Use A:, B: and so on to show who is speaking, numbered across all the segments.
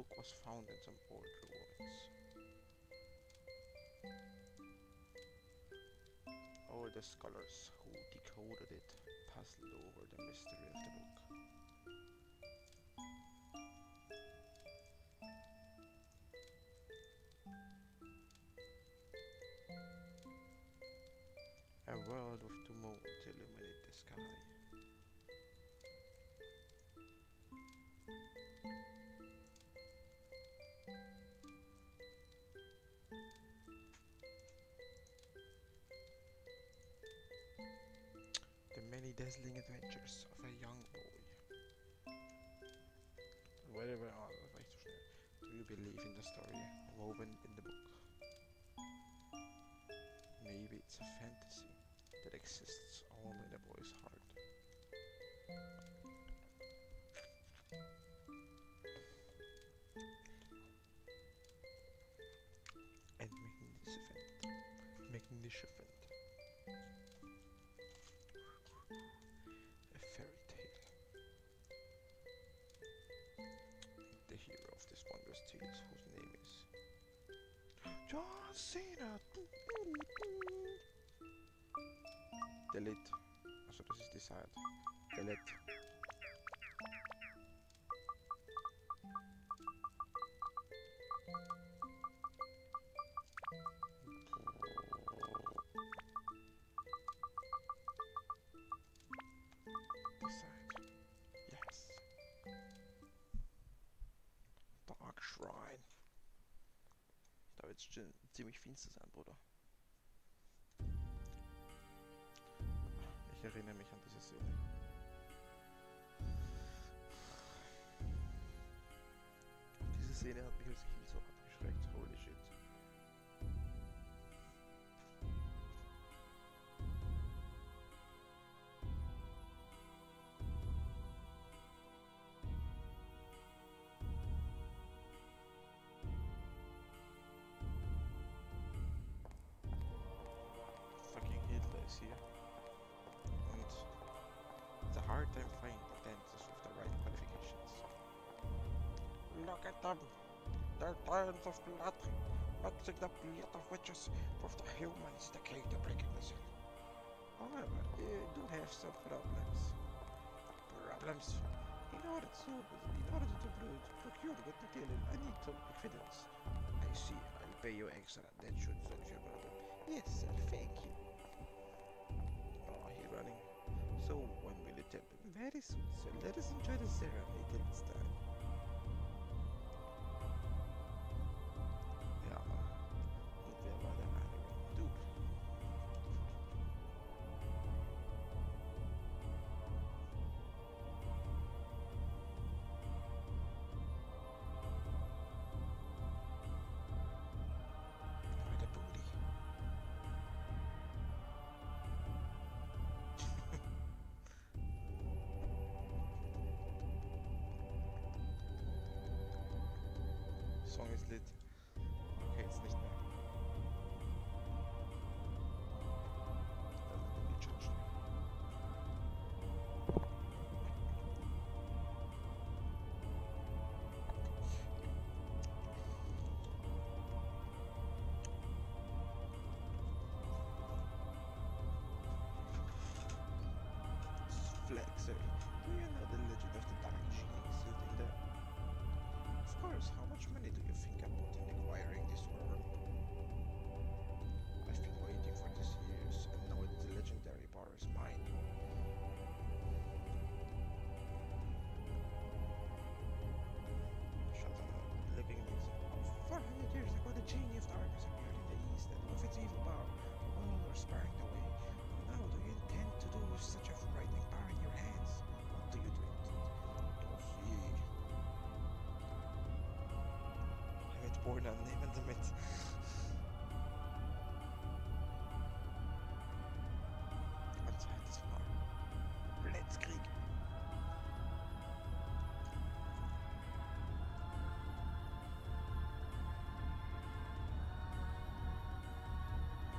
A: book was found in some old ruins. All the scholars who decoded it puzzled over the mystery of the book. A world with two moons illuminate The dazzling adventures of a young boy. Wherever are. Do you believe in the story woven in the book? Maybe it's a fantasy that exists only in a boy's heart. And magnificent. Magnificent. A hero of this wondrous tale, whose name is John Cena. Delete. Also das ist desired. Delete. Desired. Shrine. Da wird es ziemlich finster sein, Bruder. Ich erinnere mich an diese Szene. Diese Szene hat them! They're tons of blood, mixing the blood of witches with the humans decay to breaking the seal. However, you do have some problems. Problems? In order to, in order to pro- procure good material, I need some evidence. I see. I'll pay you extra. That should solve your problem. Yes, sir. Thank you. Oh, he's running. So, when will it me? Very soon, so let us enjoy the ceremony till it's time. Song ist lit. Okay, jetzt nicht mehr. Flexer. Do you know the money do you think put in acquiring this world? I've been waiting for this years, and now the legendary power is mine. Spuren met. damit. Ein zweites Mal. Blitzkrieg.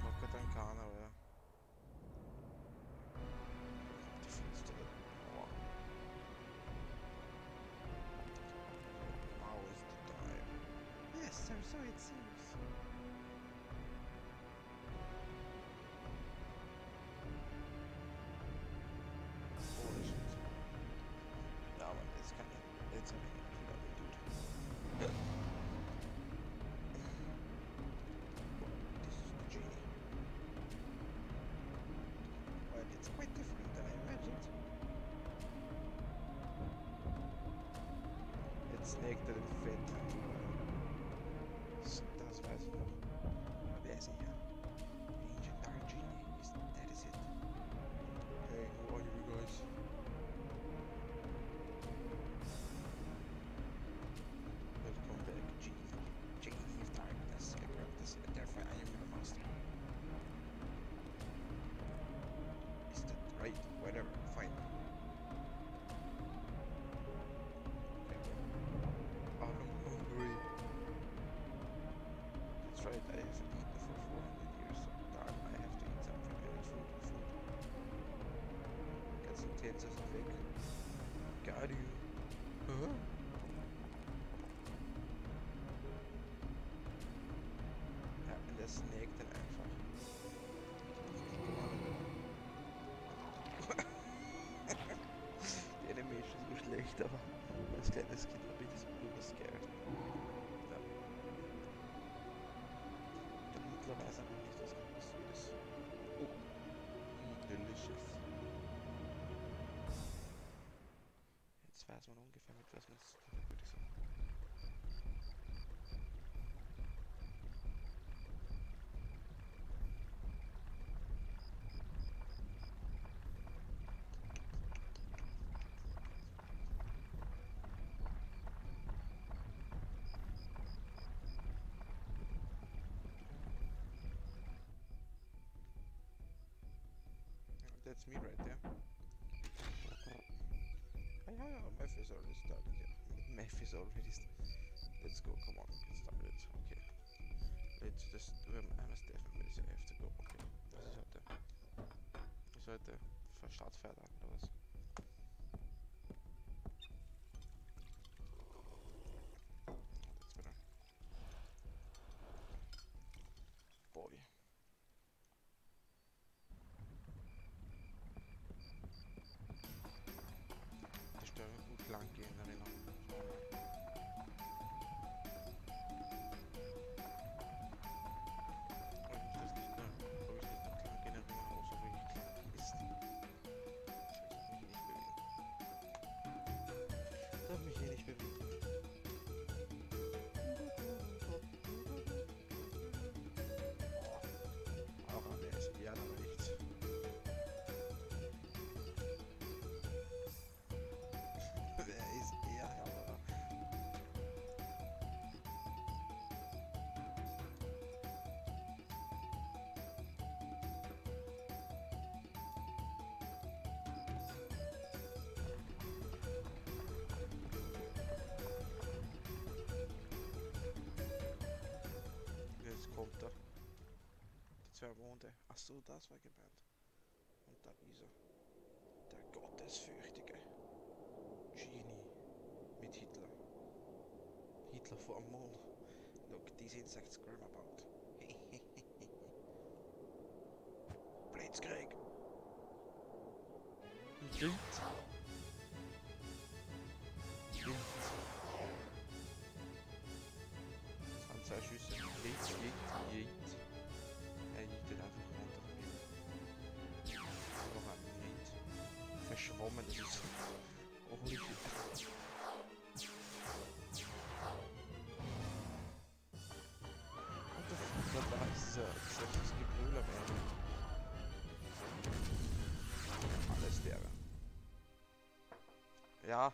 A: Noch kein Kahn, aber. Time.
B: Yes, sir, so it seems.
A: Holy shit. Ja, aber jetzt kann ich. Jetzt hab ich mich wieder Dude. This is the genie.
B: Well, it's quite different than I imagined.
A: Jetzt legt er den That's right, I haven't eaten for 400 years. Darn, I have to eat. I need food. Ganzen Tänzer sind weg. Got you. Huh? Ja, und der snakt dann einfach. Die Animation ist so schlecht, aber als kleines Kind Weiß aber nicht, was gerade passiert ist. Oh. Delicious. Jetzt weiß man ungefähr, mit was man es that's me right there. Yeah, Meth is already started. Yeah, Meth is already Let's go, come on, we can start it. Okay. Let's just... Um, I must definitely say I have to go. Okay. Das This is Das ist heute verstaatfertig. Monde. Ach so, das war gemeint. Und da ist er. Der Gottesfürchtige. Genie mit Hitler. Hitler vor dem Mond. Look, these insects scream about. Blitzkrieg. Yeet. Ja.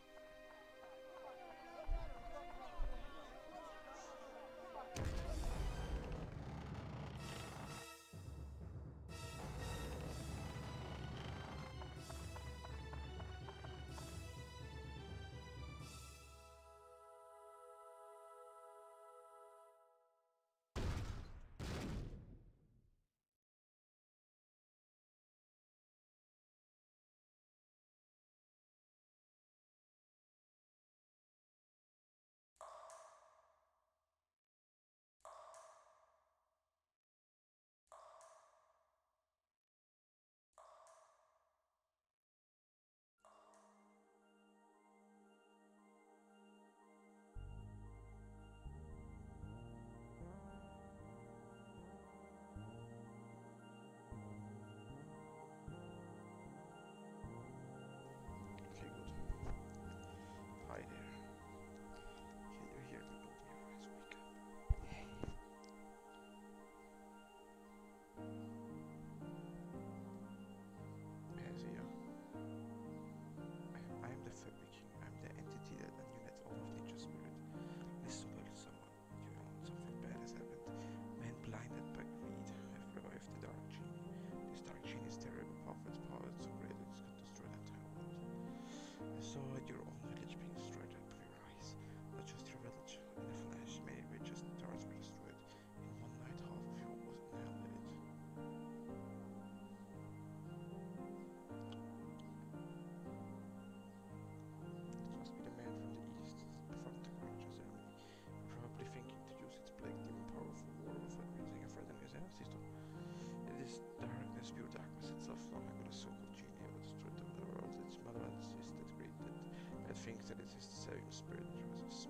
A: Think that it is the same spirit choices.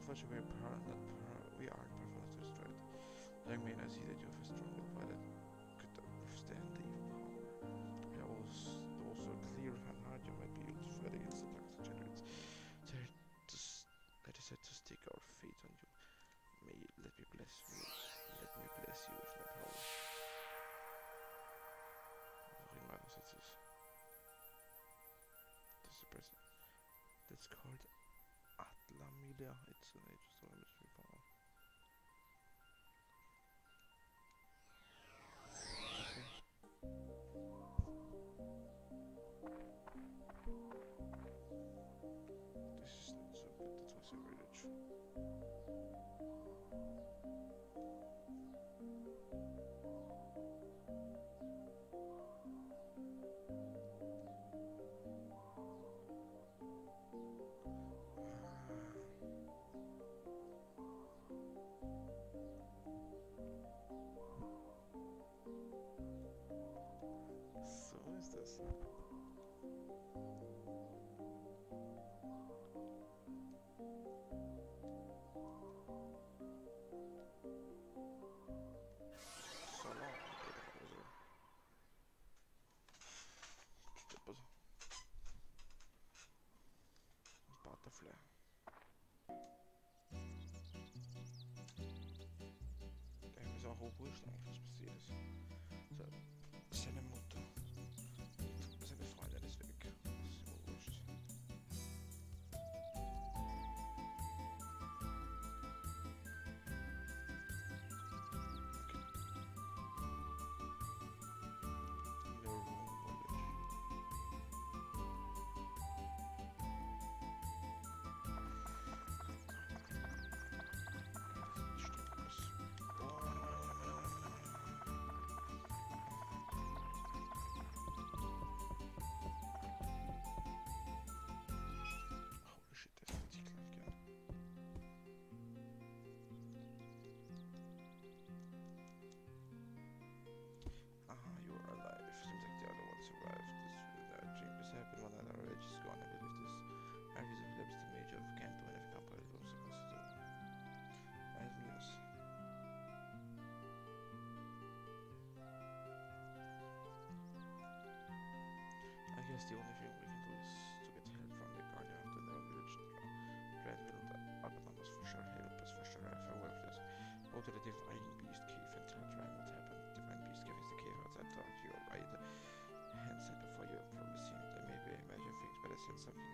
A: Unfortunately, we are not we aren't powerful enough to destroy it. Young man, I see that you have a strong will that could withstand the evil power. We are also, also clear how hard you might be and they just custa infraestruturas. Guess the only thing we can do is to get help from the guardian of the village. Dreadwill and Agamanos for sure, Helpus for sure, I work this. Go to the divine beast cave and tell Dran what happened. Divine beast cave is the cave outside the you are right. Hands up before you have probably seen it. I maybe imagine things, but I sense something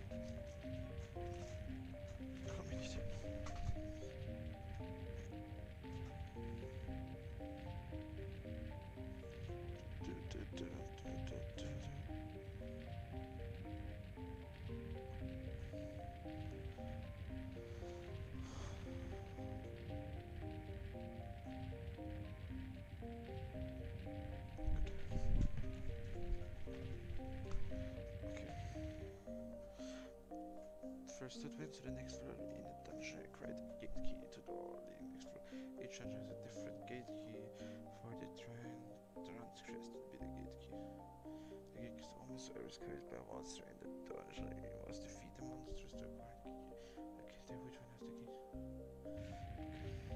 A: First to the next floor in the dungeon, create gate key to the next floor. Each dungeon has a different gate key for the train. Transgressed will be the gate key. The gate is almost always carried by a monster in the dungeon. You must defeat the monsters to acquire the key. Okay, then which one has the key? Okay.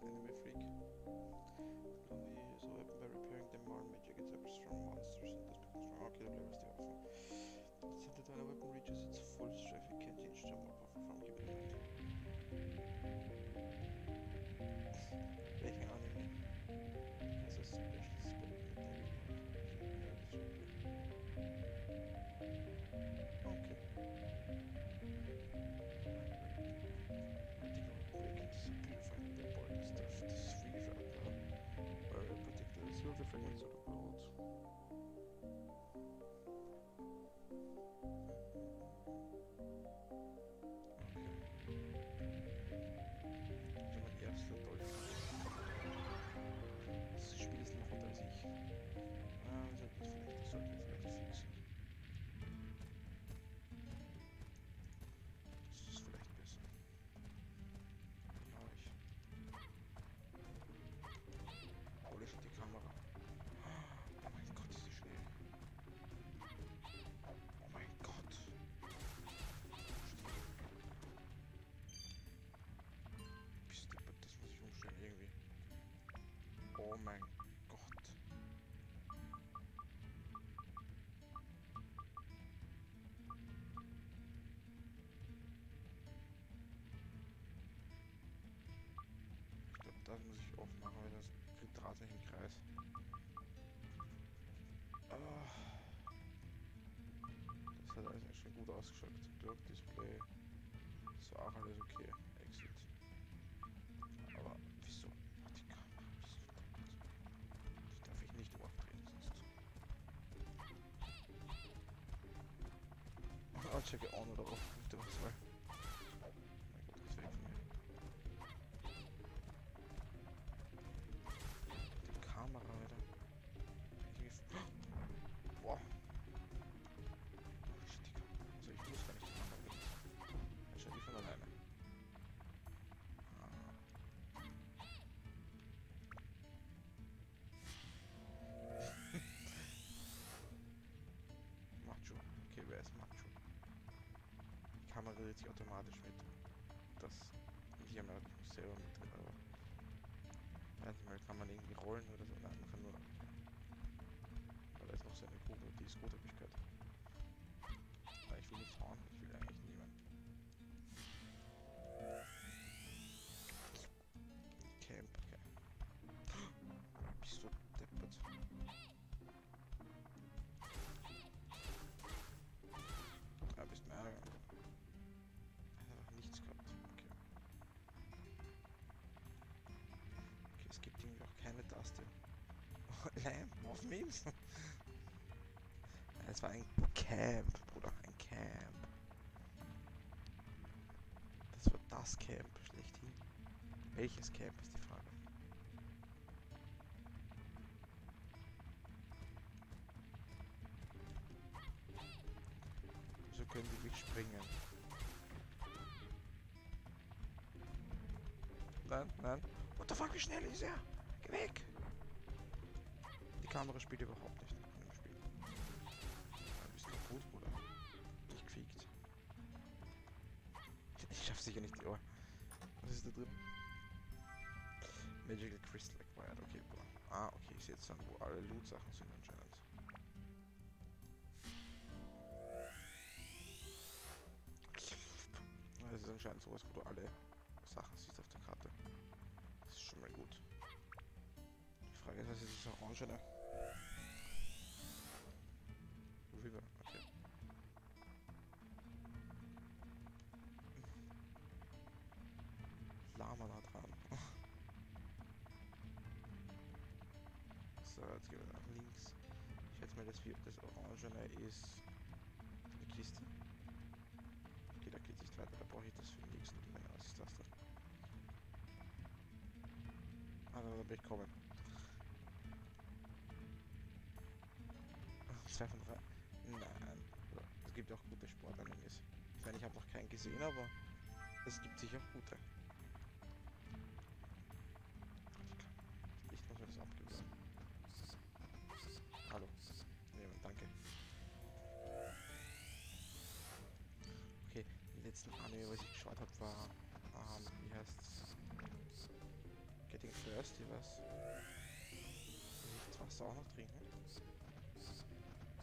A: Enemy freak. Only use a weapon by repairing them more magic attacks from monsters and this becomes. Okay, the level stay off. Until the weapon reaches its full strength, it can change to more powerful form. Keep it Anime? Das muss ich aufmachen, weil das Draht nicht im Kreis. Ah. Das hat alles schon gut ausgeschaut. Durch Display. Das war auch alles okay. Exit. Aber wieso? Ach, die Kamera. Du deppert? Die darf ich nicht aufdrehen, sonst. Checke on oder off. Mein Wer ist Macho? Die Kamera dreht sich automatisch mit. Das. Ich habe ich muss selber mit drin, aber. Manchmal kann man irgendwie rollen oder so. Nein, man kann nur. Weil da ist noch so eine Kugel, die ist gut, hab ich gehört. Ich will nicht hauen, keine Taste. Lamp auf Memes. Es war ein Camp, Bruder. Ein Camp. Das wird das Camp schlechthin. Welches Camp ist die Frage. Wieso können die nicht springen? Nein, nein. What the fuck, wie schnell ist er? Geh weg! Die Kamera spielt überhaupt nicht in dem Spiel. Du bist kaputt, Bruder. Nicht gefickt. Ich schaff sicher nicht die Ohr. Was ist da drin? Magical Crystal acquired. Okay, Bruder. Ah, okay, ich sehe jetzt dann, wo alle Loot-Sachen sind anscheinend. Das ist anscheinend sowas, wo du alle Sachen siehst auf der Karte. Das ist schon mal gut. Frage ist, was ist das Orangene? River, okay. Lama da dran. so, jetzt gehen wir nach links. Ich schätze mal, das, wir- das Orangene ist die Kiste. Okay, da geht nicht weiter, da brauche ich das für den nächsten meine Aussichtstaste. Ah, da bin ich kommen. Von drei. Nein. Es gibt auch gute Sportanimes. Ich meine, ich habe noch keinen gesehen, aber es gibt sicher gute. Ich muss mir das abgewöhnen. Hallo. Nee, danke. Okay, die letzten Anime, was ich geschaut habe, war, ähm, wie heißt's? Getting Thirsty, was? Ich das Wasser auch noch trinken?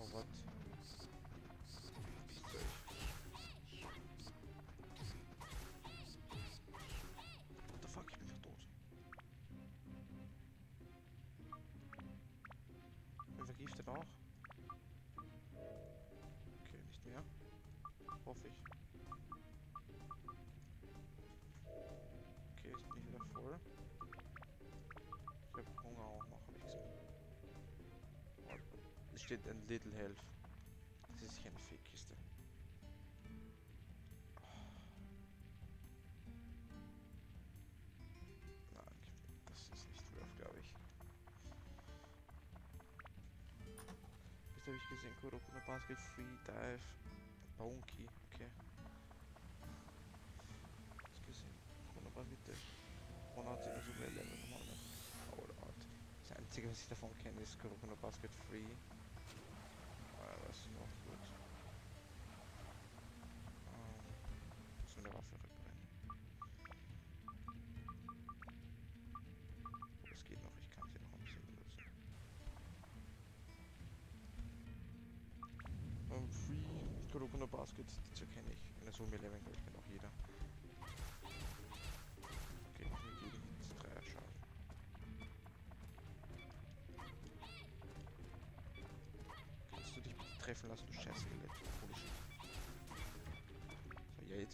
A: Oh, what? The fuck, ich bin doch tot. Bin vergiftet auch? Okay, nicht mehr. Hoffe ich. Okay, jetzt bin ich wieder voll. Steht ein Little Health. Das ist sicher eine Fake-Kiste. Nein, das ist nicht Worth, glaube ich. Jetzt habe ich gesehen, Kuroko no Basket, Free Dive, Bounky, okay. Das gesehen. Bitte. Und hat sie also mehr Level ne? Oh Lord. Das einzige, was ich davon kenne, ist Kuroko no Basket Free.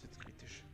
A: Jetzt kritisch.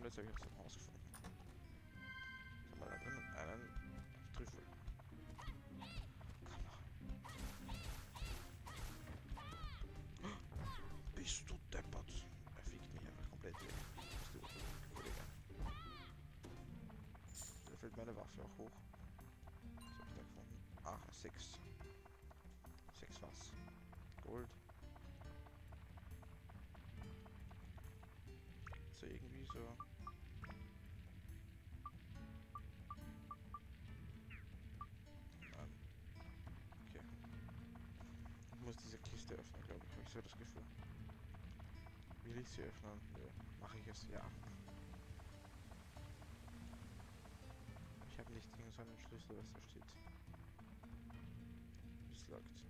A: Ich einen Nut schon, jetzt habe ich aus dem Haus gefunden. So, mal da drinnen einen Trüffel. Komm noch. Bist du deppert? Er fickt mich einfach komplett weg. Bist du, Kollege. Da fällt meine Waffe auch hoch. Was hab ich da gefunden? Ah, sechs. so das Gefühl. Will ich sie öffnen? Ja. Mache ich es? Ja. Ich habe nicht irgendeinen Schlüssel, was da steht. Es lockt.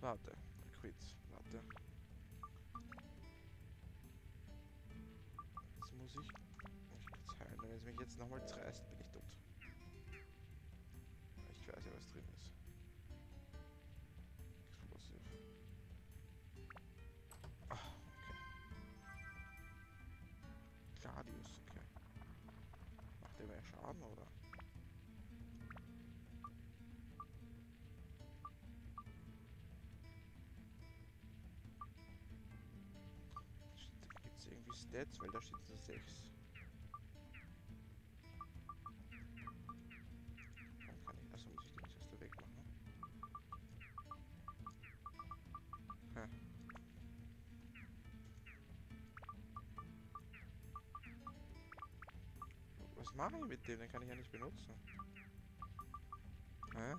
A: Warte, Quiz. Muss ich mich kurz heilen. Wenn es mich jetzt nochmal zerreißt, bin ich tot. Ich weiß ja, was drin ist. Explosive. Ah, okay. Gladius, okay. Macht der mehr Schaden, oder? Stats? Weil da steht so 6. Dann kann ich. Achso, muss ich nicht erst wegmachen. Hä. Was mache ich mit dem? Den kann ich ja nicht benutzen. Hä?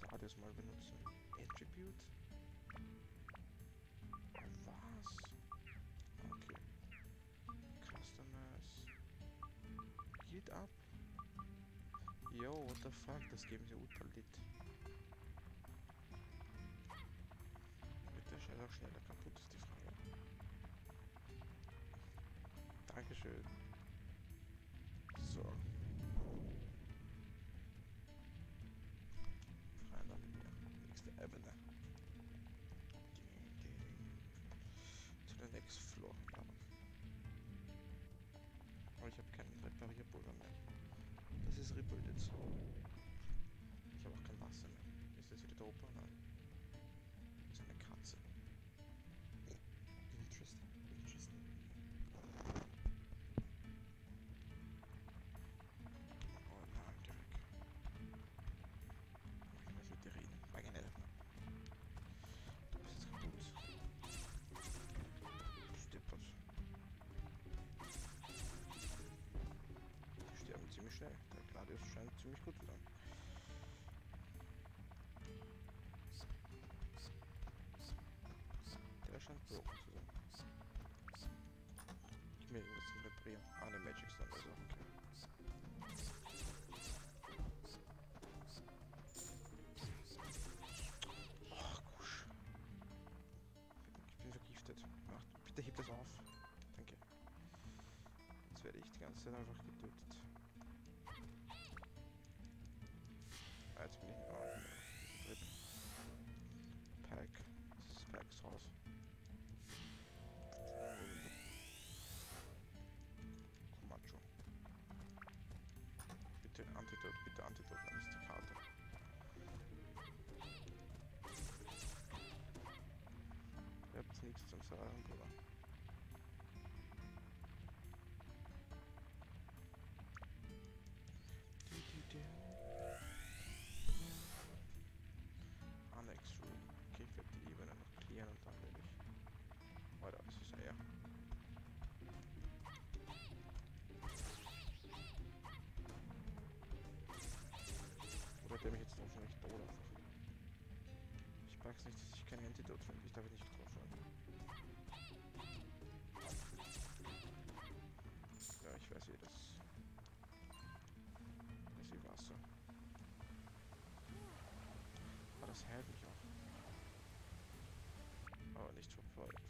A: Gladius mal benutzen. Attribute? Was? Okay. Customize. Heat up. Yo, what the fuck? Das geben sie Utalit. Wird der schneller schneller kaputt, ist die Frage. Dankeschön. So. Das ist rebuildet. Ich habe auch kein Wasser mehr. Ist das wieder der Opa? Nein. Gladius scheint ziemlich gut zu sein. Der scheint broken zu sein. Ich mir irgendwas Reparieren. Ah, eine Magic Stone, also okay. Oh. Ich bin vergiftet. Ach, bitte heb das auf. Danke. Jetzt werde ich die ganze Zeit einfach nichts zum Sagen, Bruder. Annex Room. Okay, ich werde die Ebene noch clearen und dann werde ich. Oh, da ist es ja. Oder der mich jetzt hoffentlich tot einfach. Ich mag's nicht, dass ich kein Antidot finde. Ich darf nicht draufschauen. Das hält mich auch. Aber nicht für, Preu-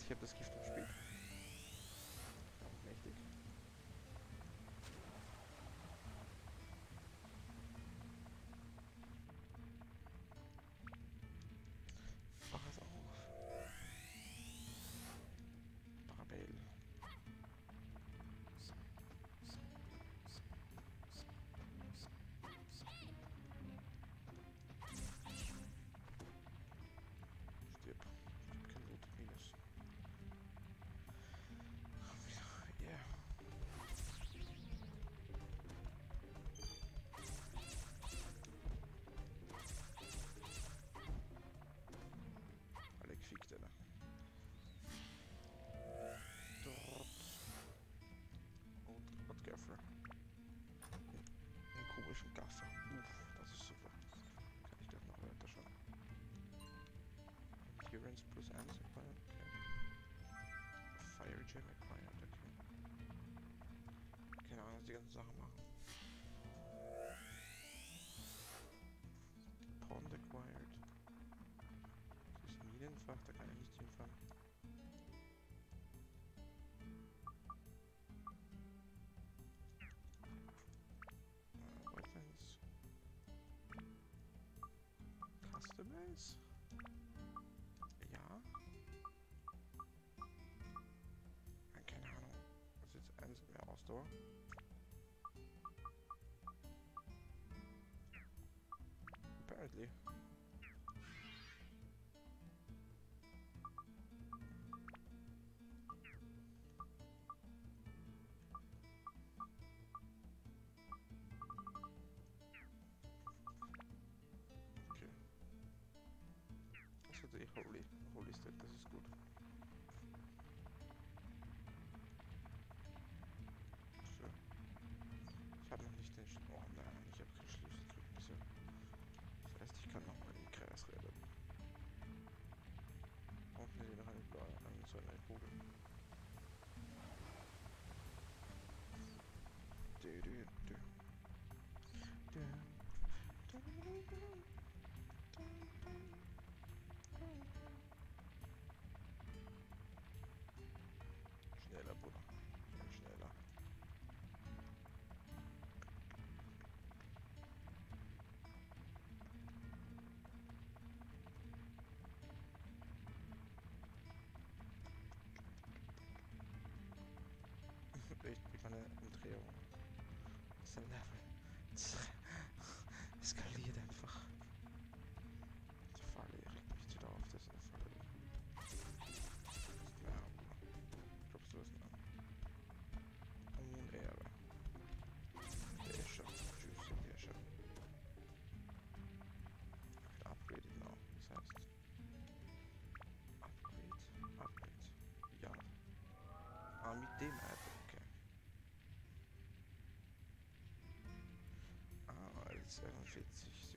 A: ich habe das Gift im. Mächtig. Pass auf. Parabel. Rottgaffer. Einen komischen Gaffer. Uff, das ist super. Kann ich das noch weiter schauen. Endurance plus 1 acquired, okay. Fire Gem acquired, okay. Keine Ahnung, was die ganzen Sachen machen. Pond acquired. Das ist Minenfach, da kann ich nicht Ja. Äh, Keine Ahnung. Das ist jetzt eins mehr Ausdauer. Apparently. Holy. Holy State, das ist gut. Umdrehung. Das ein Level. Das eskaliert einfach. Die Falle regt mich wieder auf, das ist eine Falle. Ja, Droppst du was an? Und Ehre. Der ist schon juicy, der ist schon. Upgrade now, das heißt. Upgrade, Upgrade. Ja. Ah, mit dem jetzt 41,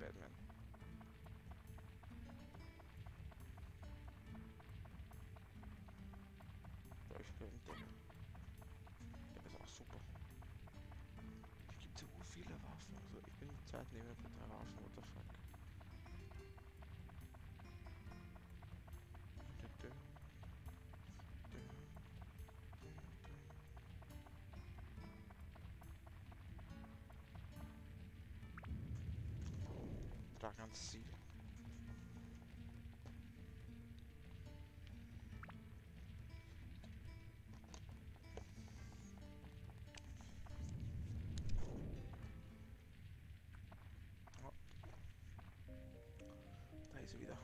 A: Batman. Digga. Der ist auch super. Es gibt so viele Waffen. Also ich bin Zeit nehmen für drei Waffen, what the fuck. Ist sie wieder.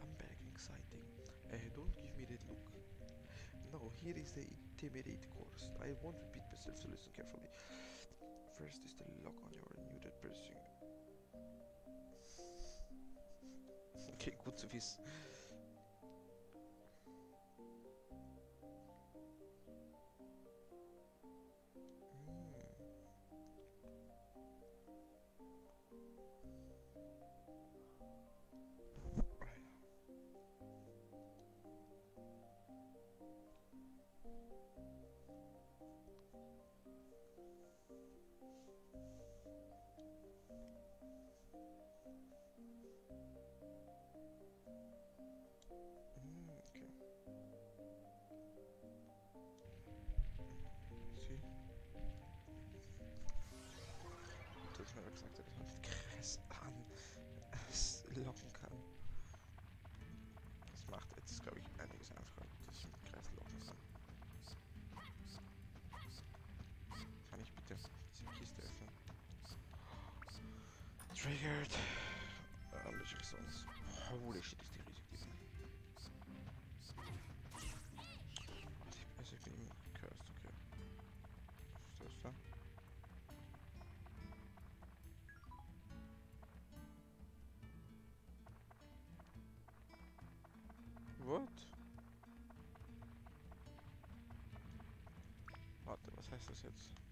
A: I'm back exciting. Uh, don't give me that look. No, here is the intimidate course. I won't repeat myself, so listen carefully. First is the lock on your muted pressing. Okay, gut zu wissen. Sie. Du hast mir gesagt, dass man mit Kress anlocken kann. Das macht jetzt, glaube ich, einiges einfacher, dass ich mit Kress locken kann. Kann ich bitte diese Kiste öffnen? Triggered. Äh, welche sonst? Holy shit, heißt das jetzt?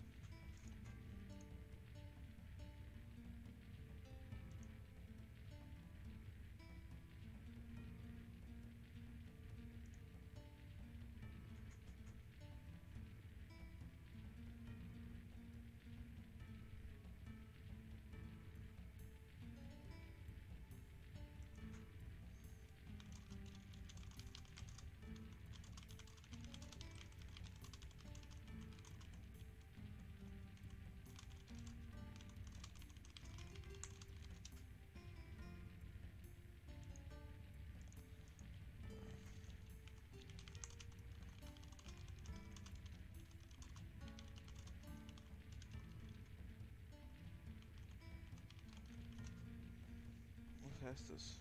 A: Was heißt das?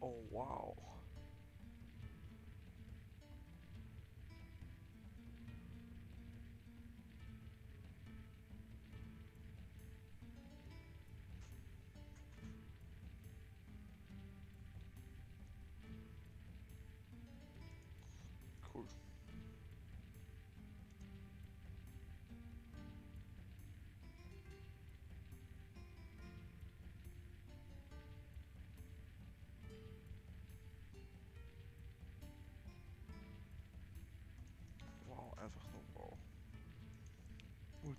A: Oh wow.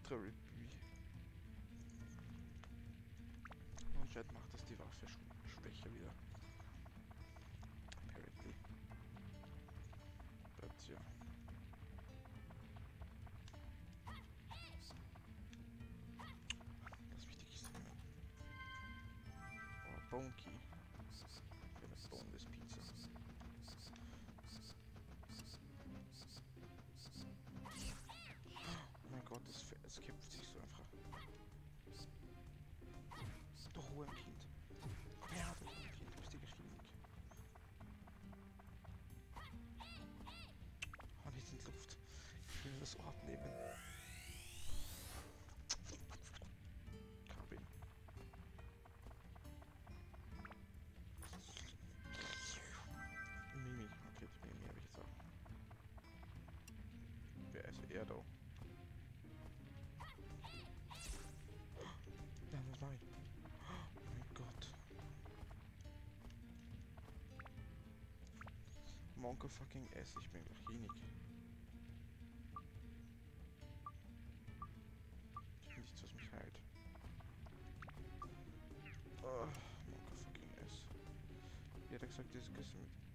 A: Ultra Ripui. Anscheinend macht das die Waffe sch schwächer wieder. Apparently. But ja. Lass mich die Kiste nehmen. Oh, Bone kämpft sich so einfach. Doch Ruhe, Monka fucking S, ich bin gleich hinig. Nichts, was mich heilt. Oh, Monka fucking S. Wie hat er gesagt, dieses Kissen mit.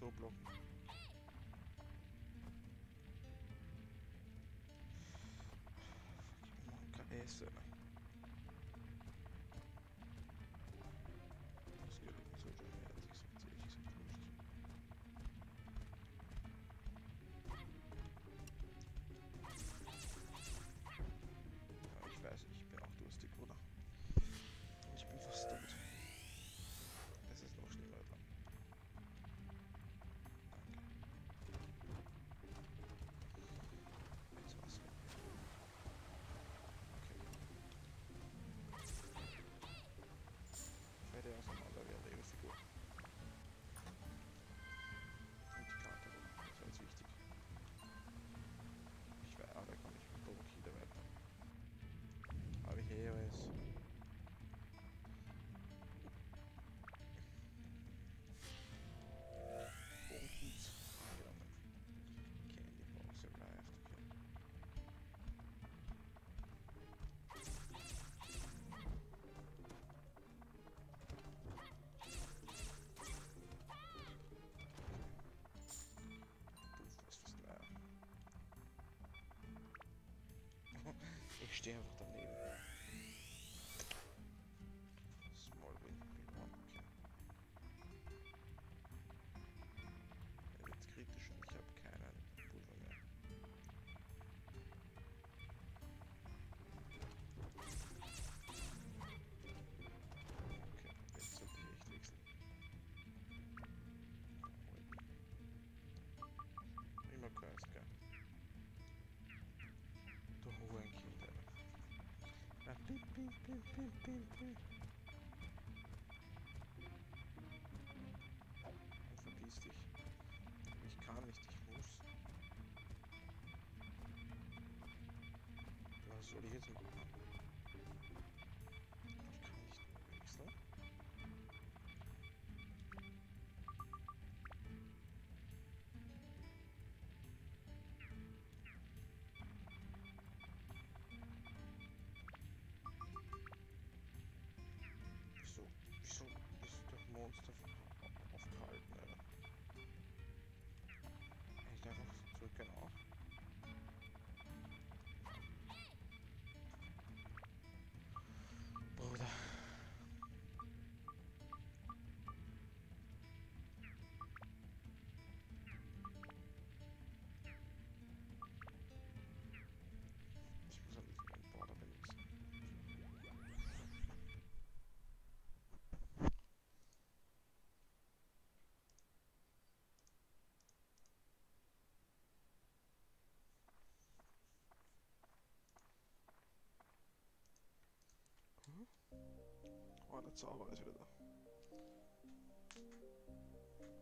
A: Einfach stehe einfach daneben. Und verpiss dich. Ich kann nicht, ich muss. Was soll ich jetzt machen? Oh, ist wieder da.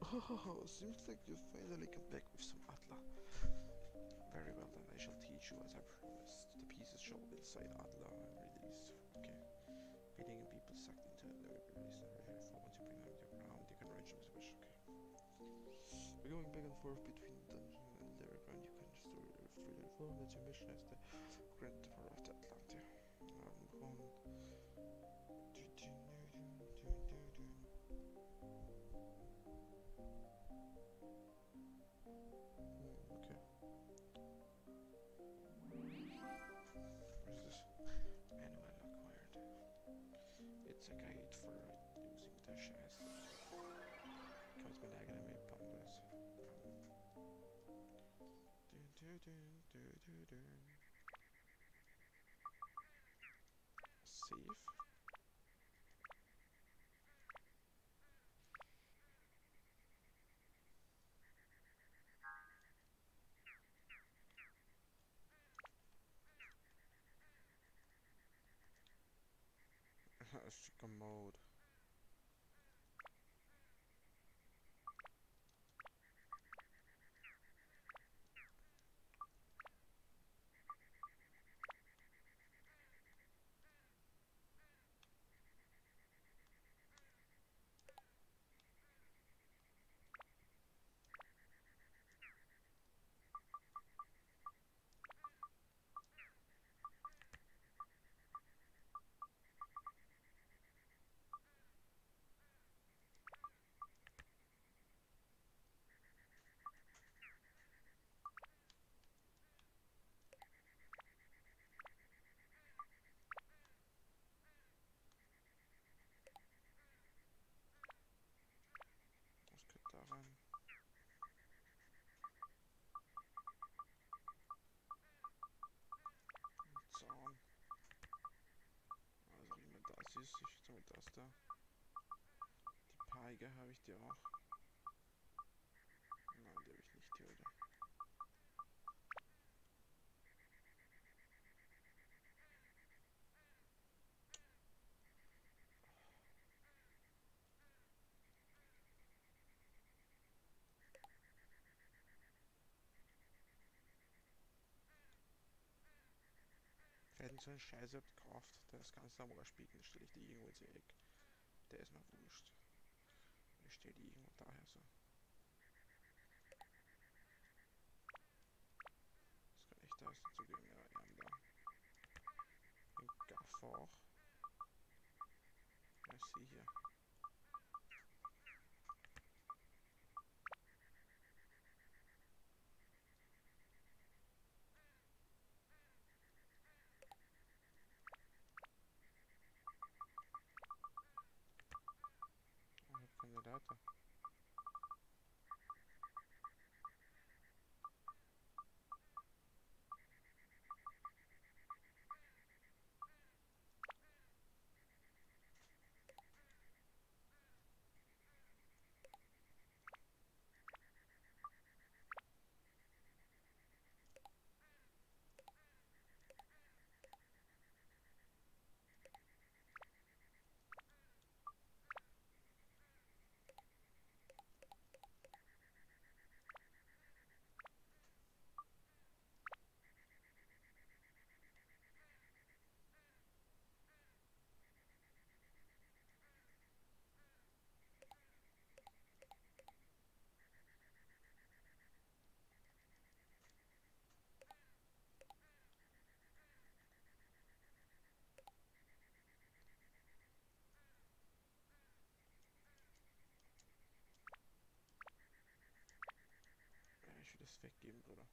A: Oh, seems like you finally come back with some Atla. Very well then, I shall teach you as I promised. The pieces show inside Atla and release. Okay. Feeding and people sucked into it, they will be released very for once you bring them to your ground, you can range them as wish. Okay. We're going back and forth between dungeon and their ground. You can just through through their. That's your mission as the grand power of the Atlantia. Um. Do, do, do, do, do, receive. Chicken mode. Ist, ich schätze mal das da. Die Peige habe ich die auch. Nein, die habe ich nicht hier, oder? Wenn so ein Scheiß gekauft, das ganze am Arsch bieten, stelle ich die irgendwo ins Eck. Der ist mir wurscht. Ich stelle die irgendwo daher so. Das kann echt ist zugeben, ja, ja, da. Ein Gaffer auch. Ja, ich sehe hier. Ich habe keine Leiter. Ja, ich will das weggeben, Bruder.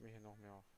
A: Mir hier noch mehr auf.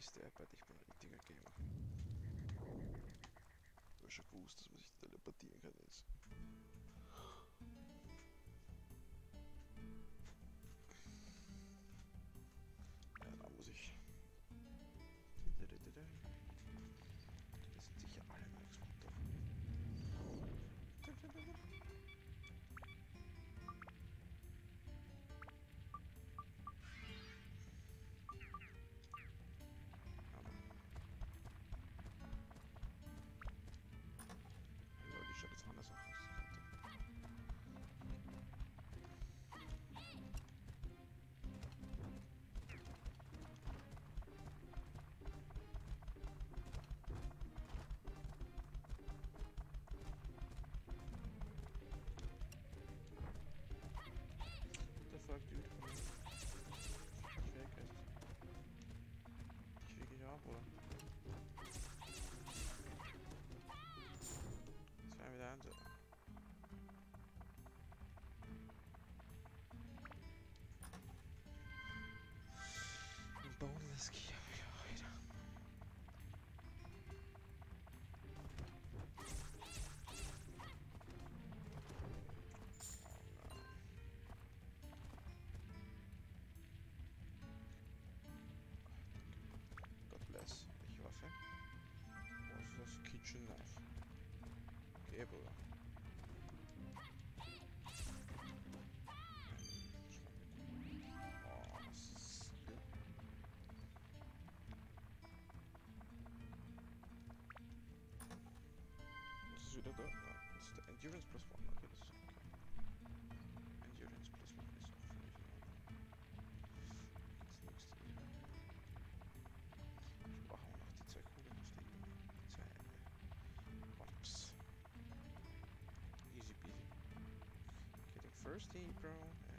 A: Peace der App, ich bin ein richtiger Gamer. Du hast schon gewusst, dass man sich teleportieren kann jetzt. Habe ich auch wieder. Nein. God bless. Welche Waffe? Wo ist das Kitchen Knife? Okay, Was ist wieder da? Ah, das ist der Endurance plus one. Okay, das ist okay. Endurance plus one ist auch völlig in Ordnung. Das nächste hier. Ich brauche auch noch die zwei Kugeln auf die zwei Box. Easy peasy. Getting thirsty, bro. Ja, ich weiß, bro.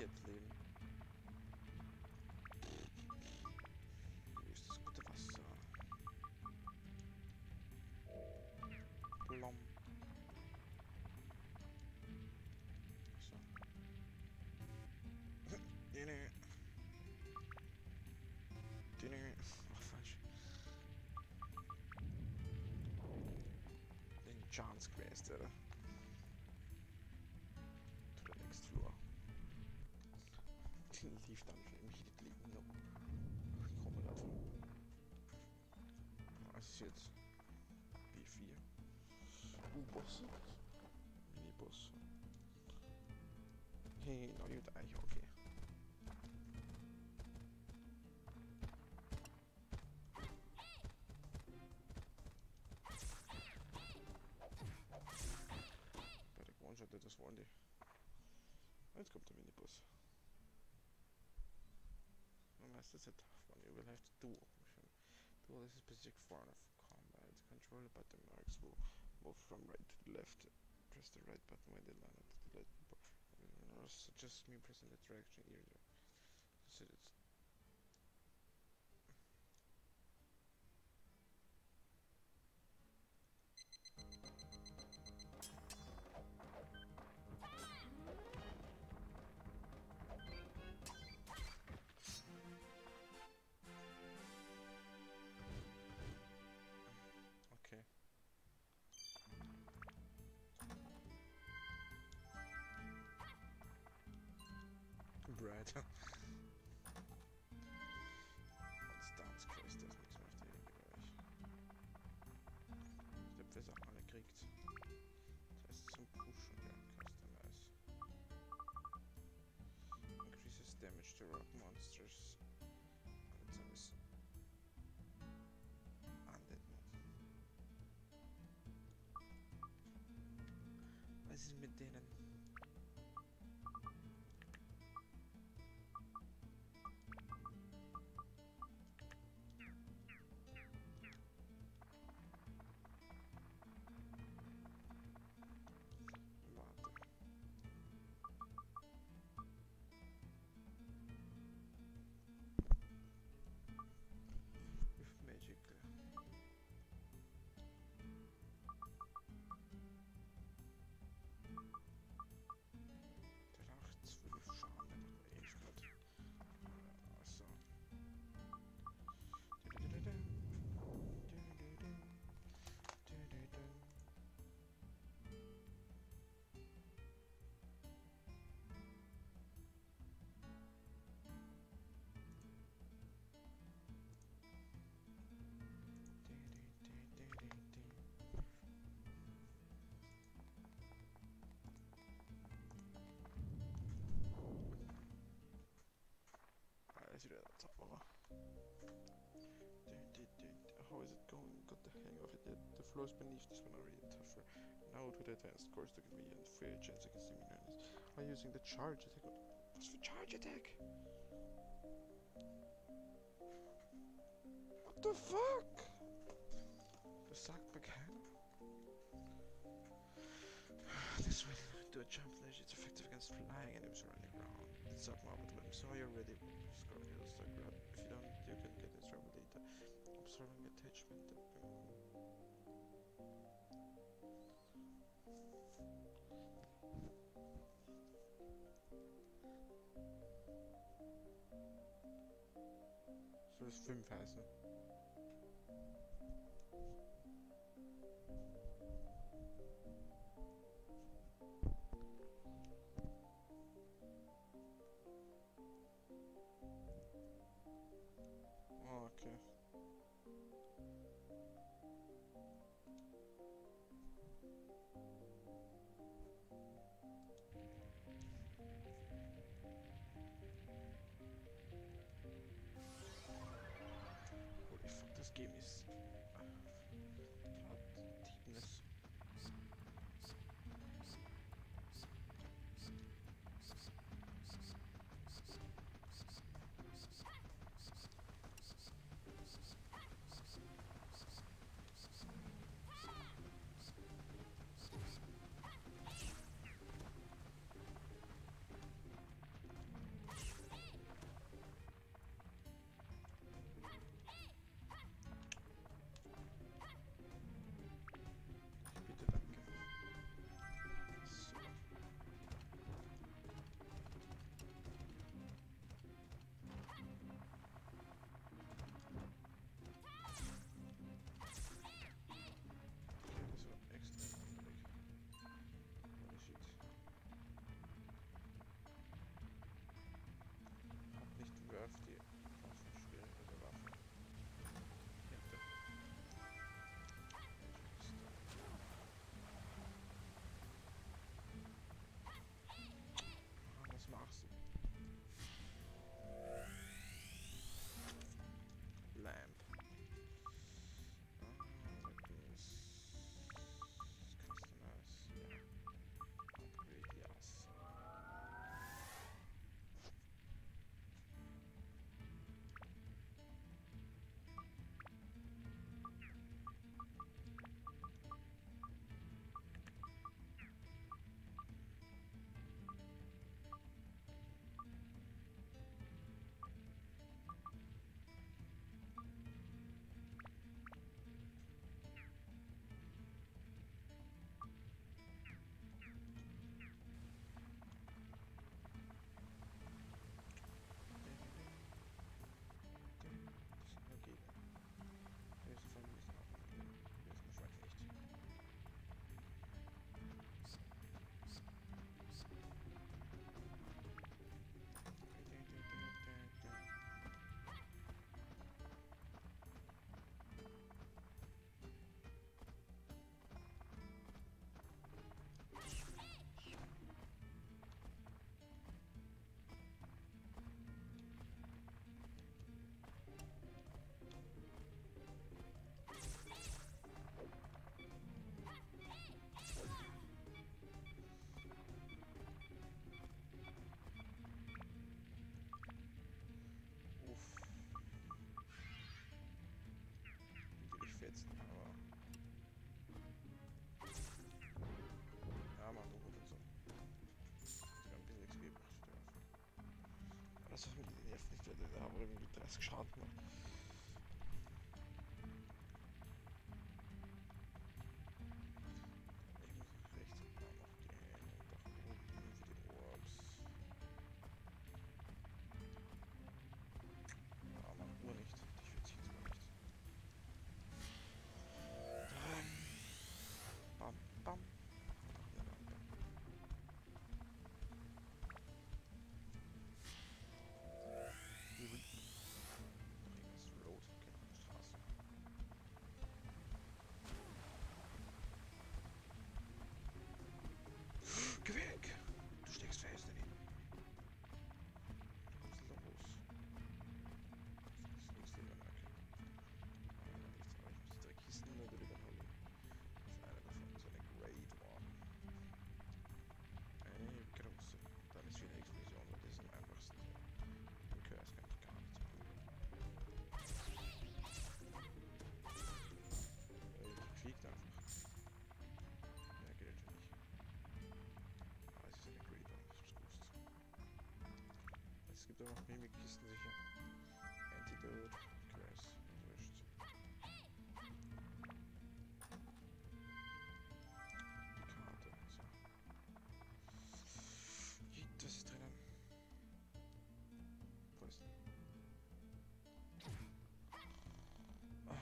A: Ich verliere jetzt Leben. Hier ist das gute Wasser. Plom. So. Nee, nee. Nee, nee. Ach, falsch. Den Chance Quest, oder? Die lief dann immediately no. Komme davon. Was ist jetzt? B4. U-Boss. Miniboss. Hey, no, you die, okay. That's a tough one. You will have to duel. Duel is a specific form of combat. Controlled by the marks will move from right to left. Press the right button when they land at the left. Just me pressing the direction here. Was It going? Got the hang of it yet? The floors beneath this one are really tougher. Now to the advanced course to give me a fair chance against the immunities. I'm using the charge attack. Was für charge attack? What the fuck? The sack began. This way, do a jump ledge, It's effective against flying enemies or on the ground. It's up more with so you're ready. Scorpion, so grab. If you don't, you can get in trouble later. Observing attachment. Soll es 5 heißen? Oh, okay. Holy fuck, this game is den Arm irgendwie 30 Schaden. Achtung, Mimikisten sicher. Antidote, Grass, erwischt. Die Karte, so. Das ist drinnen. Prost. Ah.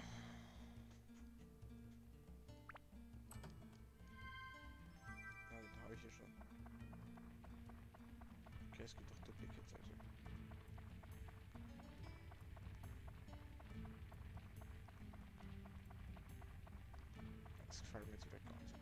A: Na, den habe ich ja schon. Okay, es gibt ask for music records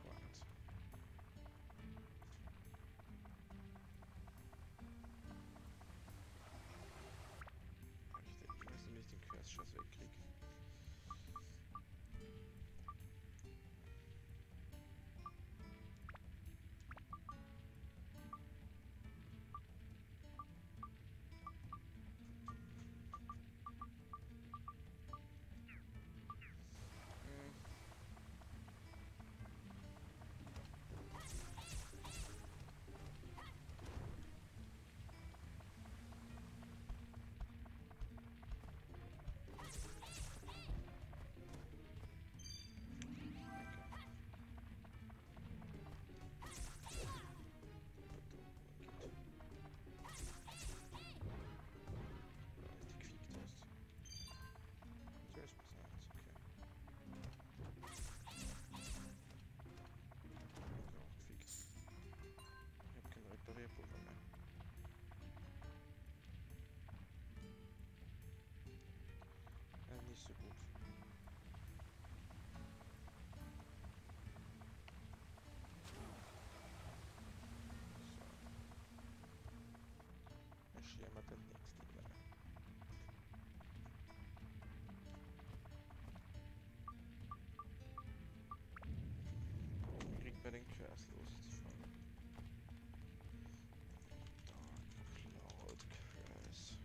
A: Siema ten next level. Repairing chest lost from Dark Cloud Curse.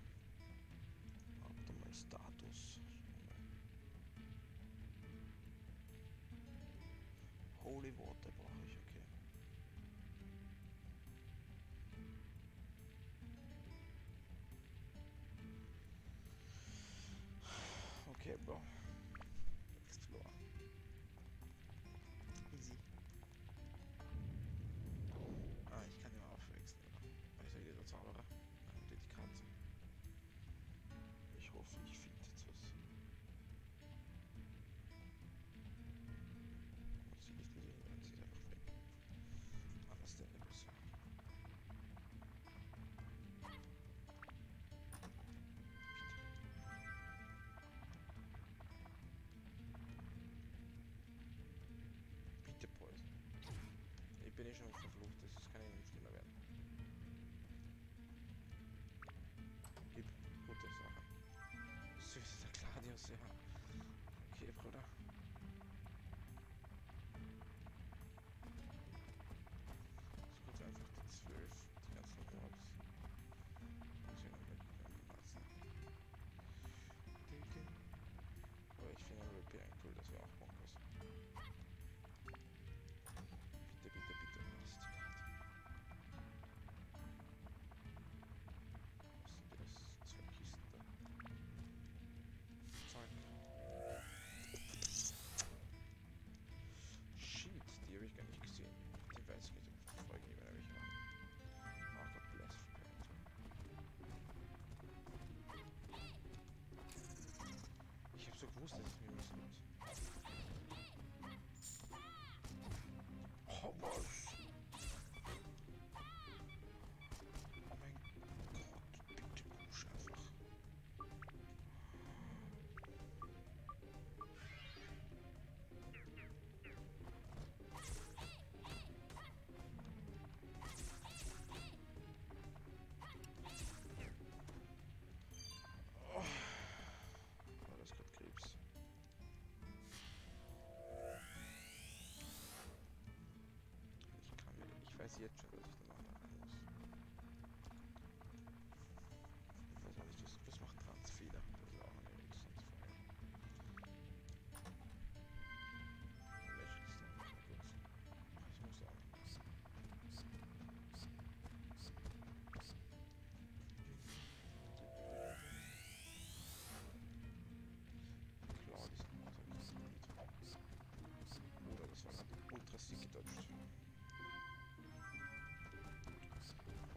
A: Optimal status. Holy water. So. Explore. Easy. Ah, ich kann den auch verwechseln. Weil ich da jeder Zauberer. Dann die Katze. Ich hoffe, ich bin ich schon verflucht. Das kann ja nicht schlimmer werden. Gib gute Sache. Süßer Gladius, ja. gewusst, dass ich mir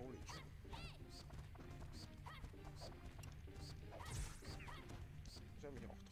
A: Holy J'améliore.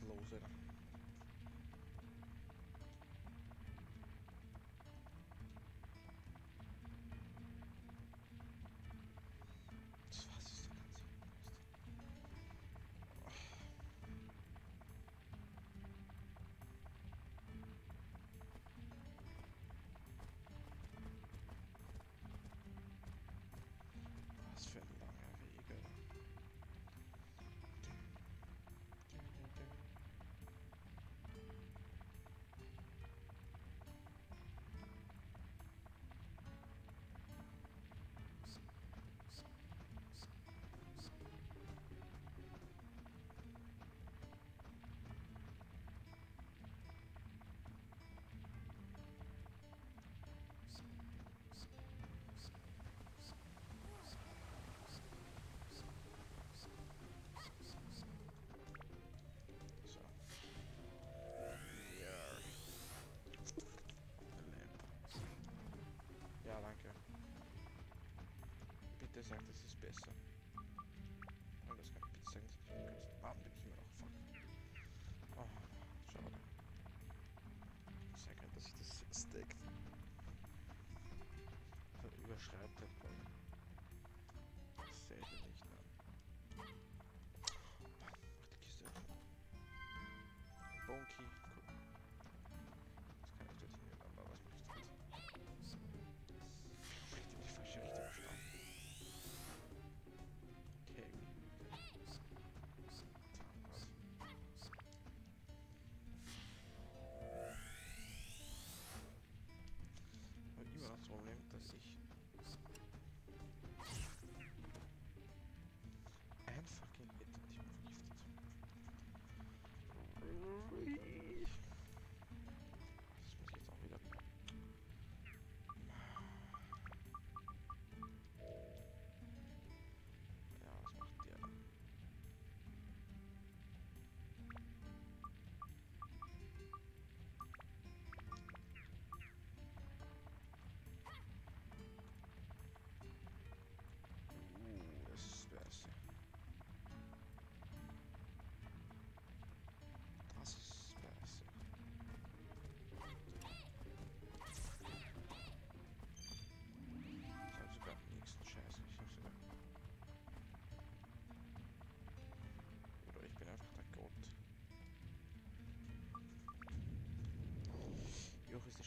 A: to lose it. esatta si spessa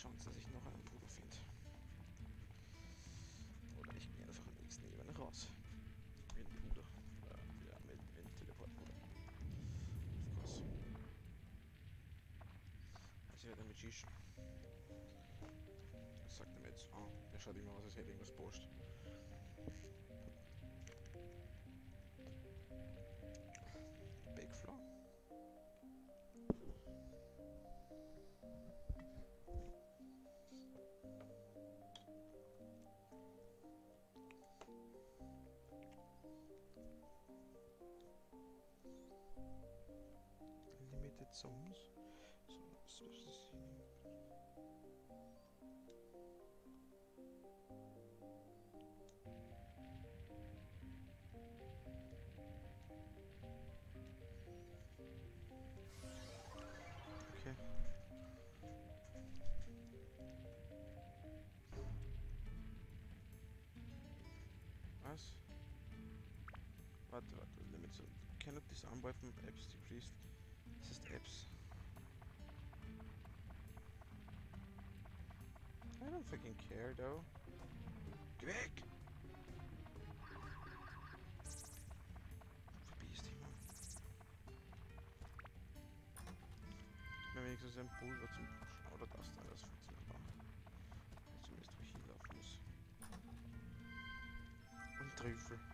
A: Chance, dass ich noch einen Bruder finde. Oder ich gehe einfach am nächsten Ebene raus. Mit dem Bruder. Äh, ja, mit, mit dem Teleportpuder. Of course. Also ich werde mit Magician. Was sagt er mir jetzt? Oh, er schaut immer aus, als hätte irgendwas postet. limited zones. So, Okay. Us? Warte, warte. Limits on cannot disarm weapon apps decrease. Das ist Apps. I don't fucking care though. Geh weg! Verbiest dich, Mann. Mir wenigstens ein Pulver zum Pushen. Oder das da, das funktioniert auch. Zumindest wo ich hinlaufen muss. Und Trüffel.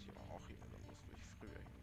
A: Muss ich aber auch hin, da muss ich früher hin,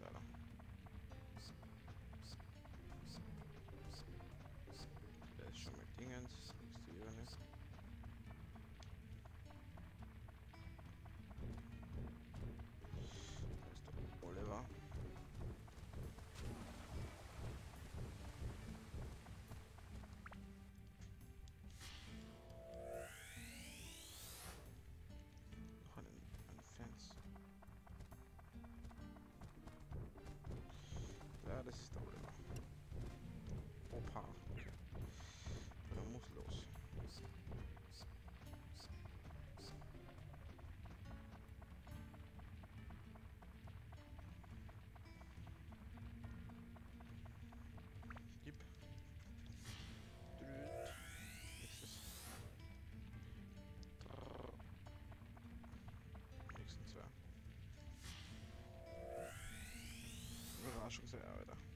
A: Überraschungseier, Alter.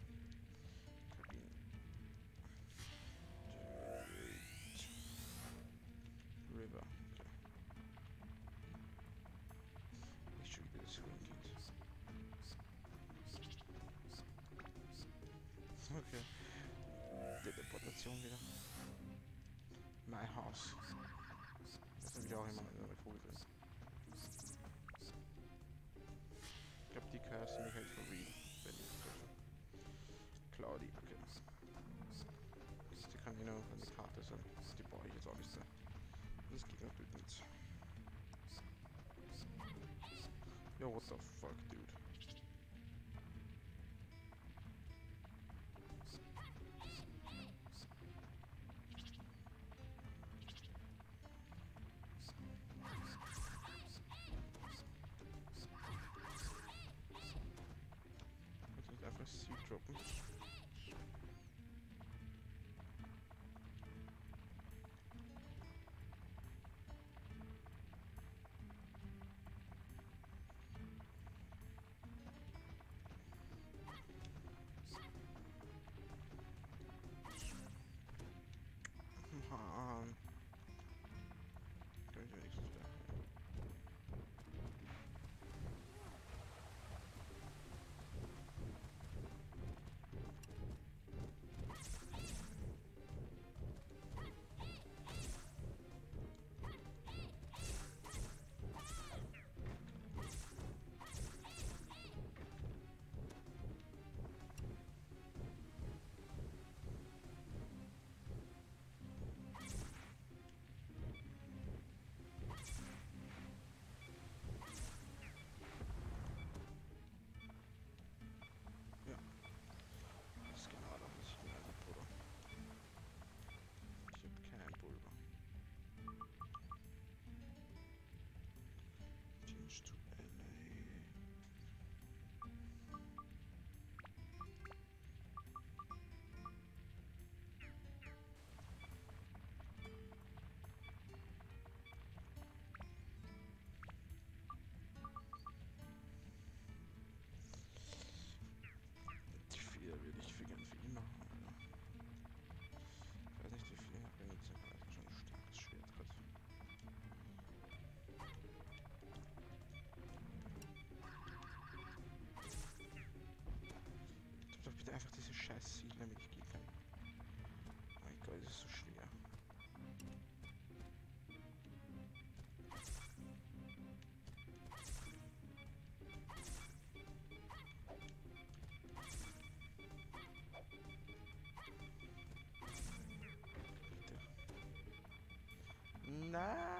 A: Jetzt auch nicht sein. Das geht natürlich. Yo, what the fuck, dude? Nein!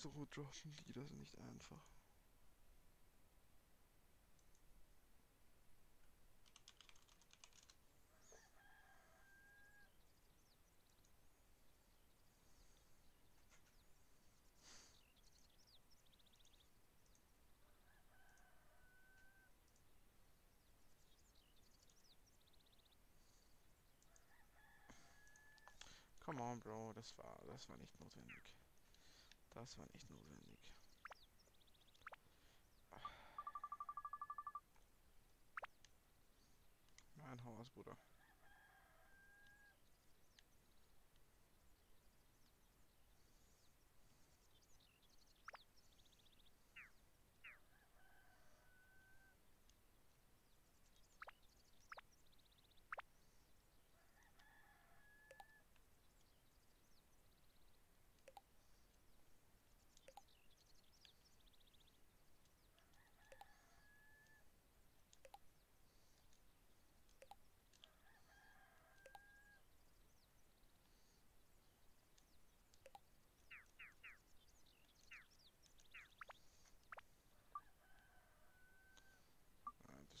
A: Wieso droppen die das nicht einfach? Come on, Bro, das war, das war nicht notwendig. Das war nicht notwendig. Mein Haus, Bruder.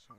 A: Ja,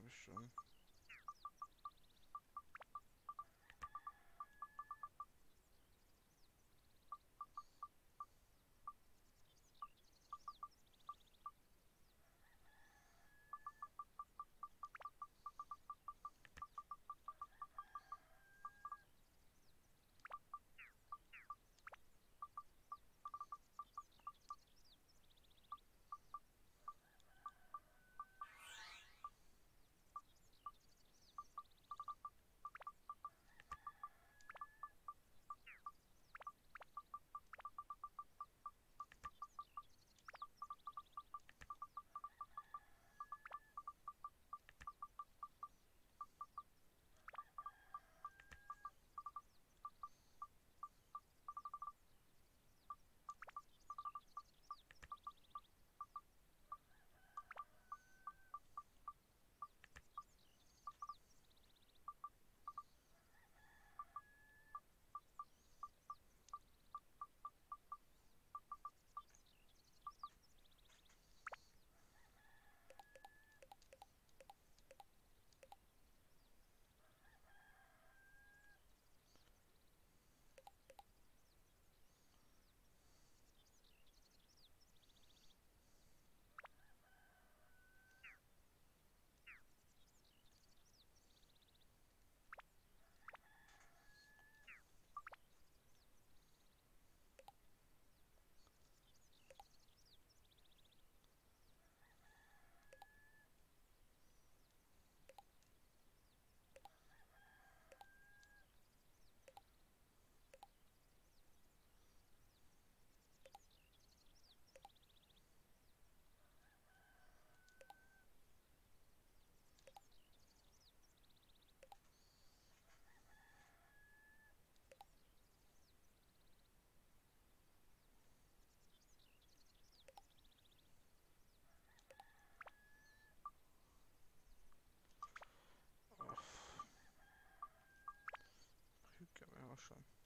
A: das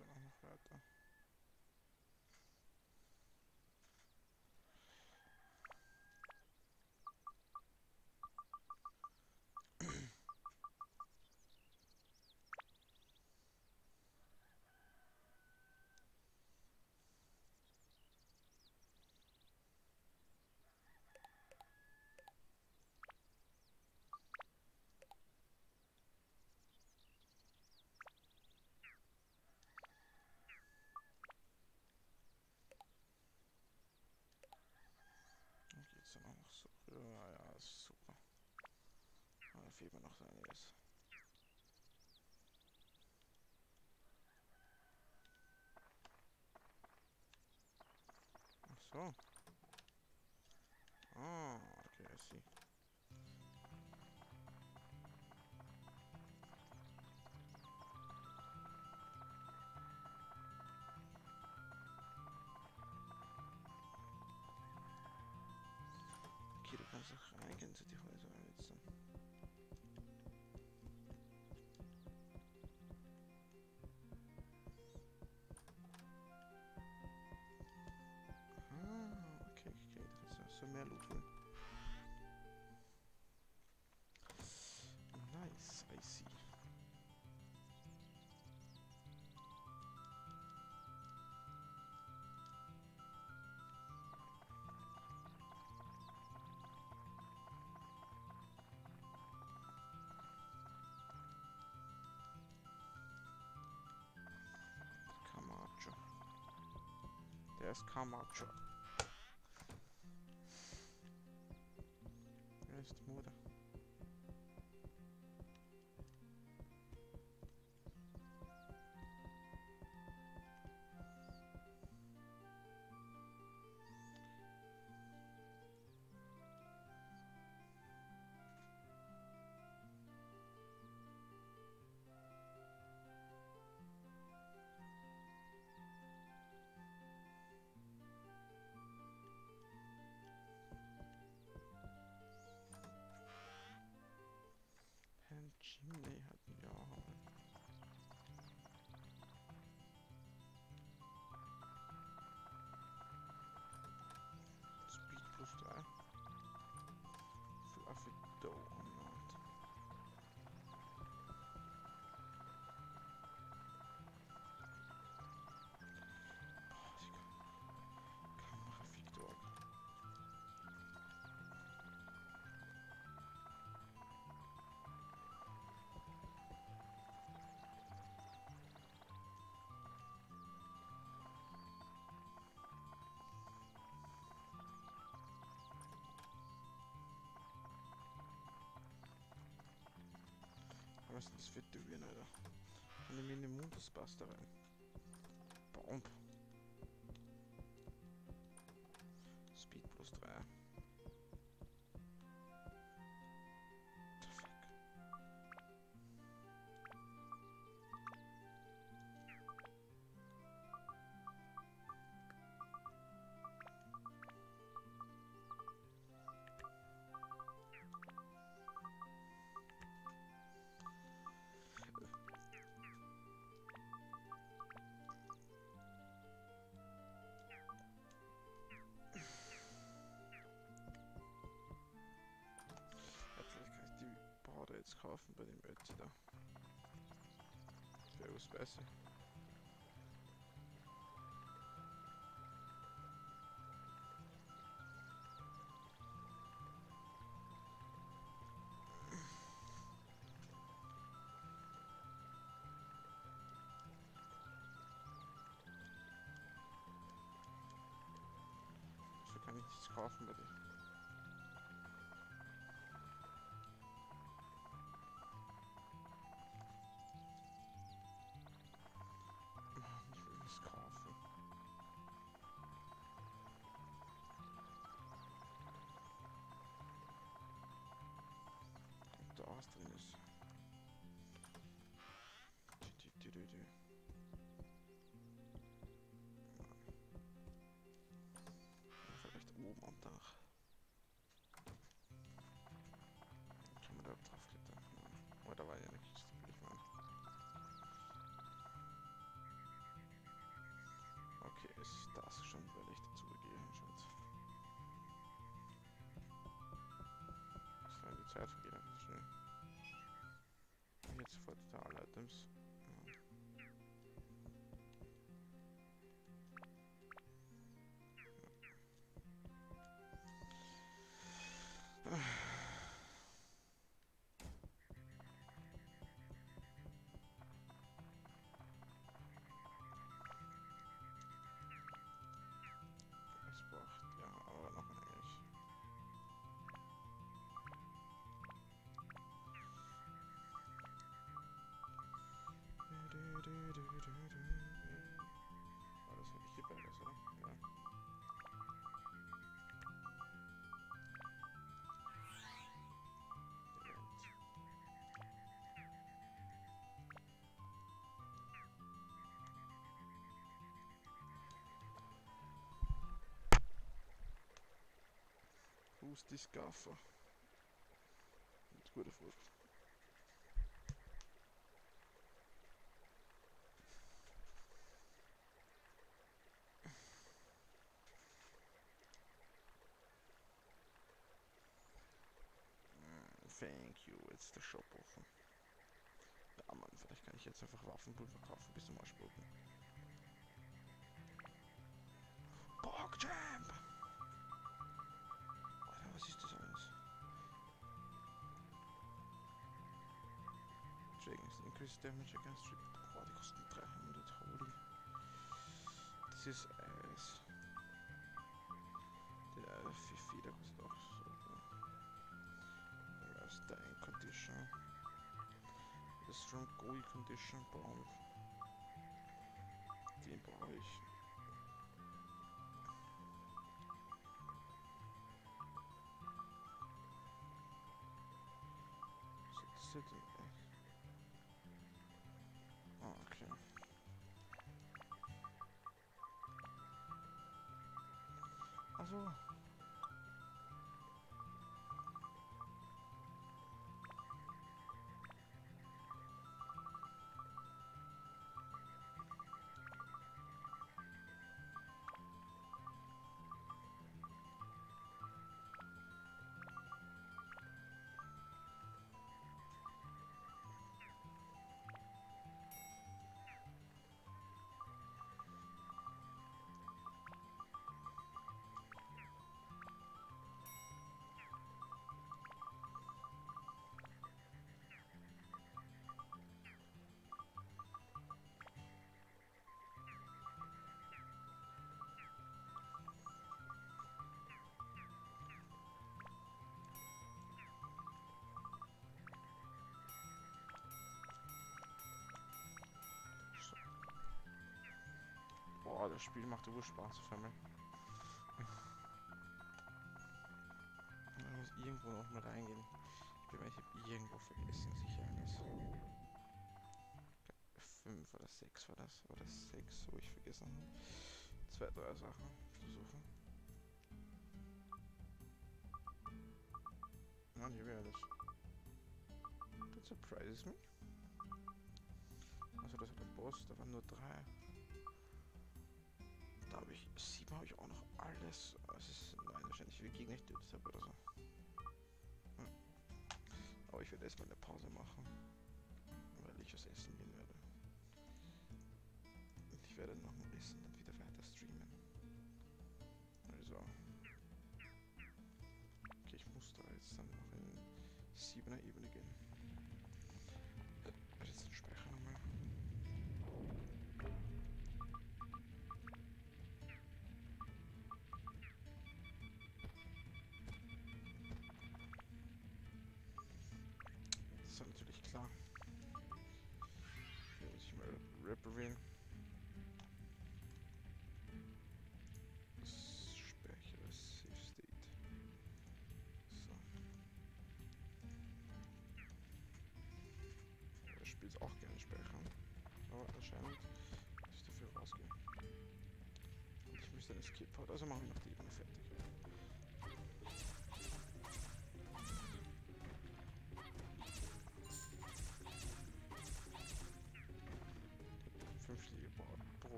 A: habe ich schon. Brücke haben wir auch schon. geht's dann auch noch weiter. Dann geht's dann auch noch so rüber. Ja, ist super. Aber da fehlt mir noch so einiges. Ach so. Ah, okay, I see. Okay, du kannst auch reingehen zu die Häuser jetzt. Der ist Chimney hatten wir auch. Was ist das für Türen, Alter? Kann ich mir in den rein? Bomb. Wäre was besser. So kann ich nichts kaufen bei dir. was drin ist. Vielleicht oben am Dach. Kann man da drauf klettern? Oh, da war ja eine Kiste, will ich mal. Okay, ist das schon überlegt dazugegeben, Schatz. Das war die Zeit vergeht einfach so schnell. Jetzt sofort da alle Items. War das wirklich hier beides, oder? Ja. Who's this gaffer? Mit guter Frucht. Thank you, jetzt der Shop offen. Ja Mann, vielleicht kann ich jetzt einfach Waffenpulver kaufen bis zum Arschboden. Bockjamp! Alter, was ist das alles? Dragons increase damage against. Boah, die kosten 300, holy. Das ist Condition. The Strong Goal Condition Bomb. Den brauche ich. Was ist das denn? Boah, das Spiel macht wohl Spaß auf einmal. Ich muss irgendwo noch mal reingehen. Ich bin mir, ich habe irgendwo vergessen, sicher eines. 5 oder 6 war das. Oder 6, wo ich vergessen habe. Zwei, drei Sachen zu suchen. Nein, hier wäre das. That surprises me. Also das war der Boss, da waren nur drei. Da habe ich, auch noch alles. Es ist, nein, wahrscheinlich wie Gegner ich tötet habe oder so. Hm. Aber ich werde erstmal eine Pause machen. Weil ich was essen gehen werde. Und ich werde noch mal essen und wieder weiter streamen. Also. Okay, ich muss da jetzt dann noch in siebener Ebene gehen. Spielt auch gerne speichern. Aber anscheinend muss ich dafür rausgehen. Und ich müsste eine Skip hat, also machen wir noch die Ebene fertig.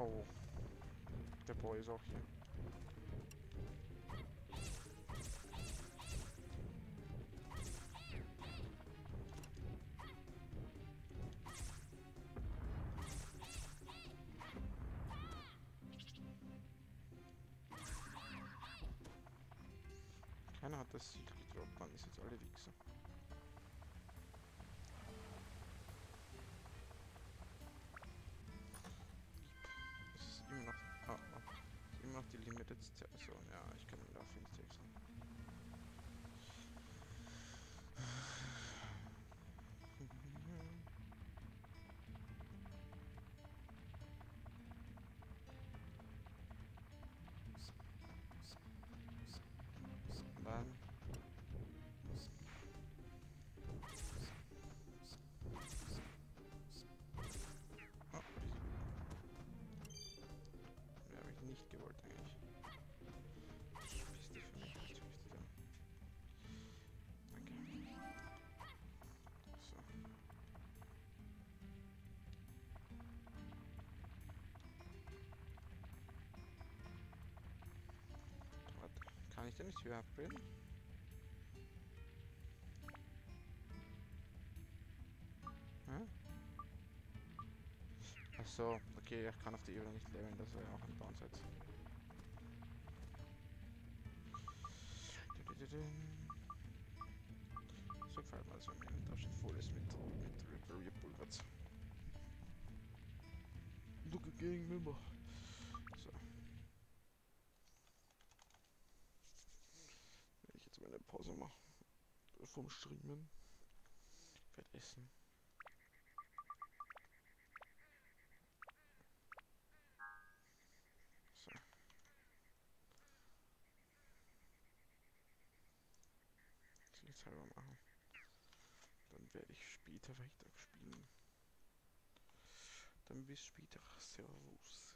A: Oh. Der Boy ist auch hier. Keiner hat das Siegel gedroppt, man ist jetzt alle Wichser. Kann ich denn nicht höher upgraden? Hä? Ach so, okay, ich kann auf die Ebene nicht leveln, das wäre auch ein Downside. So gefällt mir das, wenn meine Tasche voll ist mit, mit Ripper gepulvert. Look again, Member. So. Wenn ich jetzt meine Pause mache vom Streamen, werde essen. So. Das jetzt halber machen. Dann werde ich später weiter spielen. Dann bis später. Servus.